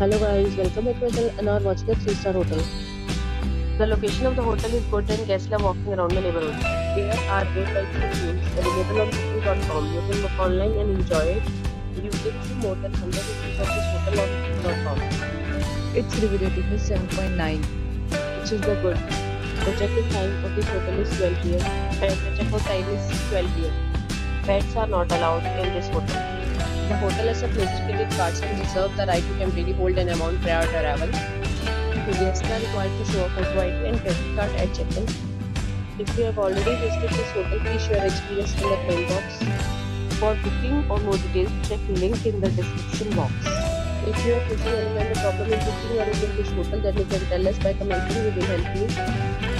Hello guys, welcome back to my channel and are watching a 3-star hotel. The location of the hotel is good and guests love walking around the neighborhood. There are great types of rooms available on booking.com. You can book online and enjoy it. You can see more than 100 reviews of this hotel on booking.com. Its review rating is 7.9, which is the good. The check-in time of this hotel is 12 pm and the check-out time is 12 pm. Pets are not allowed in this hotel. The hotel major credit cards and reserves the right to temporarily hold an amount prior to arrival. Guests are required to show a photo ID and credit card at check-in. If you have already visited this hotel, please share experience in the comment box. For booking or more details, check the link in the description box. If you are facing any kind of problem in booking or in this hotel, then you can tell us by commenting. We will help you.